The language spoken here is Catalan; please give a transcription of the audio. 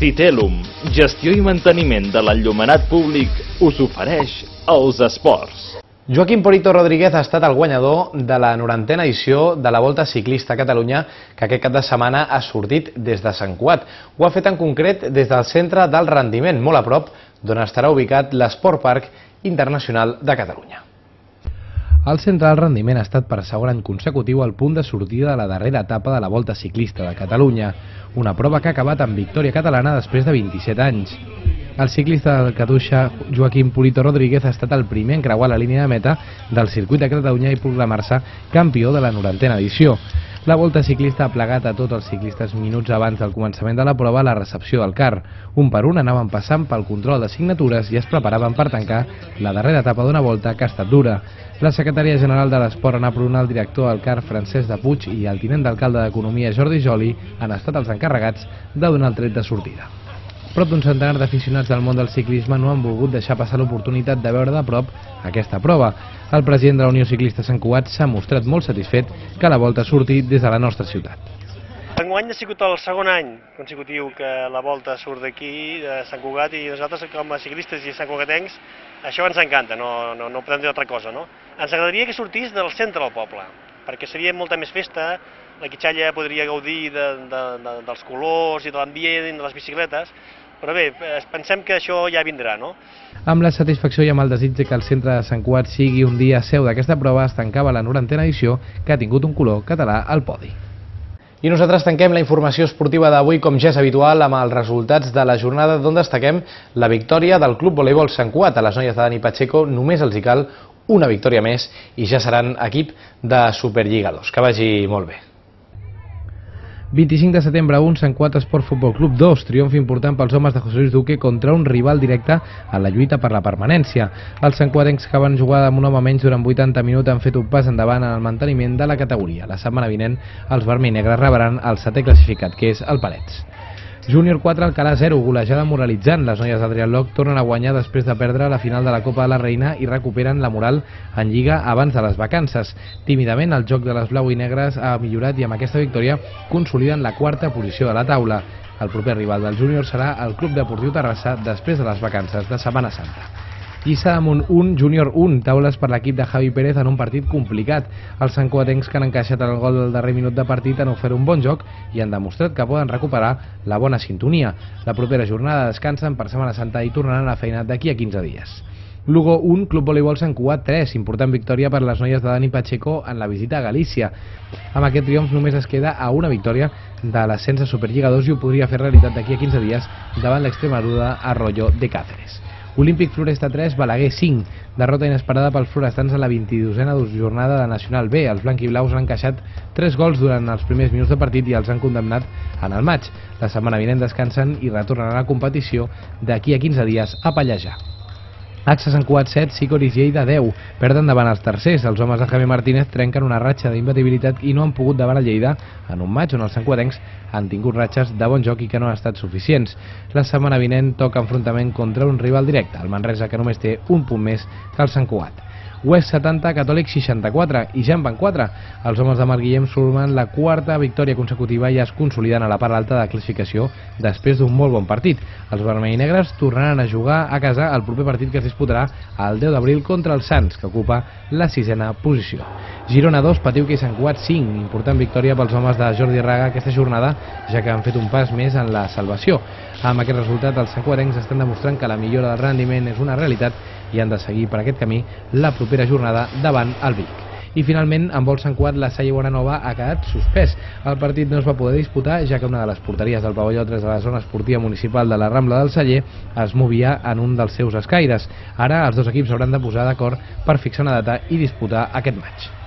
Citelum, gestió i manteniment de l'enllumenat públic, us ofereix els esports. Joaquim Porito Rodríguez ha estat el guanyador de la norantena edició de la Volta Ciclista a Catalunya que aquest cap de setmana ha sortit des de Sant Cuat. Ho ha fet en concret des del centre del rendiment, molt a prop d'on estarà ubicat l'Esport Park Internacional de Catalunya. El centre del rendiment ha estat per segon any consecutiu el punt de sortida de la darrera etapa de la Volta Ciclista de Catalunya, una prova que ha acabat amb victòria catalana després de 27 anys. El ciclista del Caduixa, Joaquim Purito Rodríguez, ha estat el primer en creuar la línia de meta del circuit de Catalunya i proclamar-se campió de la norantena edició. La Volta Ciclista ha plegat a tots els ciclistes minuts abans del començament de la prova a la recepció del car. Un per un anaven passant pel control de signatures i es preparaven per tancar la darrera etapa d'una volta que ha estat dura. La secretària general de l'Esport, Anna Pruna, el director del CAR, Francesc de Puig, i el tinent d'alcalde d'Economia, Jordi Joli, han estat els encarregats de donar el tret de sortida. Prop d'un centenar d'aficionats del món del ciclisme no han volgut deixar passar l'oportunitat de veure de prop aquesta prova. El president de la Unió Ciclista Sant Cugat s'ha mostrat molt satisfet que la volta surti des de la nostra ciutat. Enguany ha sigut el segon any consecutiu que la volta surt d'aquí, de Sant Cugat, i nosaltres com a ciclistes i santcugatencs això ens encanta, no, no, no podem dir altra cosa. No? Ens agradaria que sortís del centre del poble, perquè seria molta més festa, la quitxalla podria gaudir de, de, de, dels colors i de l'ambient, de les bicicletes, però bé, pensem que això ja vindrà, no? Amb la satisfacció i amb el desig que el centre de Sant Cuat sigui un dia seu d'aquesta prova, es tancava la norantena edició que ha tingut un color català al podi. I nosaltres tanquem la informació esportiva d'avui, com ja és habitual, amb els resultats de la jornada d'on destaquem la victòria del Club Voleibol Sant Cuat. A les noies de Dani Pacheco només els hi cal una victòria més i ja seran equip de Superliga 2. Que vagi molt bé. 25 de setembre, un Sant Cuat Esport Futbol Club 2, triomf important pels homes de José Luis Duque contra un rival directe a la lluita per la permanència. Els Sant Cuatencs que van jugar amb un home menys durant 80 minuts han fet un pas endavant en el manteniment de la categoria. La setmana vinent, els vermells negres rebran el setè classificat, que és el Palets. Júnior 4, Alcalà 0, golejada moralitzant. Les noies d'Adrián Loc tornen a guanyar després de perdre la final de la Copa de la Reina i recuperen la moral en Lliga abans de les vacances. Tímidament, el joc de les blau i negres ha millorat i amb aquesta victòria consoliden la quarta posició de la taula. El proper rival del Júnior serà el Club Deportiu Terrassa després de les vacances de Setmana Santa. Lliça damunt 1, Júnior 1, taules per l'equip de Javi Pérez en un partit complicat. Els sancoatencs que han encaixat el gol del darrer minut de partit han ofert un bon joc i han demostrat que poden recuperar la bona sintonia. La propera jornada descansen per Setmana Santa i tornaran a la feina d'aquí a 15 dies. Lugo 1, Club Voleibol Sant Cugat 3, important victòria per les noies de Dani Pacheco en la visita a Galícia. Amb aquest triomf només es queda a una victòria de l'ascens a Superliga 2 i ho podria fer realitat d'aquí a 15 dies davant l'extremadura Arroyo de Cáceres. Olímpic Floresta 3, Balaguer 5. Derrota inesperada pels florestans a la 22a jornada de Nacional B. Els blanquiblaus han encaixat 3 gols durant els primers minuts de partit i els han condemnat en el maig. La setmana vinent descansen i retornen a la competició d'aquí a 15 dies a Pallejar. Axa Sant Cuat 7, Sicoris Lleida 10. Perden davant els tercers. Els homes de Javi Martínez trenquen una ratxa d'imbatibilitat i no han pogut davant el Lleida en un maig on els santcuatencs han tingut ratxes de bon joc i que no han estat suficients. La setmana vinent toca enfrontament contra un rival directe, el Manresa, que només té un punt més que el Sant Cuat. West 70, Catòlic 64 i ja en van 4. Els homes de Marc Guillem sumen la quarta victòria consecutiva i es consoliden a la part alta de classificació després d'un molt bon partit. Els vermell i negres tornaran a jugar a casa el proper partit que es disputarà el 10 d'abril contra el Sants, que ocupa la sisena posició. Girona 2, Patiu i Sant Cuat 5. Important victòria pels homes de Jordi Raga aquesta jornada, ja que han fet un pas més en la salvació. Amb aquest resultat, els sancuarencs estan demostrant que la millora del rendiment és una realitat i han de seguir per aquest camí la propera jornada davant el Vic. I finalment, amb vol Sant Cuat, la Salle Bonanova ha quedat suspès. El partit no es va poder disputar, ja que una de les porteries del pavelló 3 de la zona esportiva municipal de la Rambla del Saller es movia en un dels seus escaires. Ara els dos equips hauran de posar d'acord per fixar una data i disputar aquest match.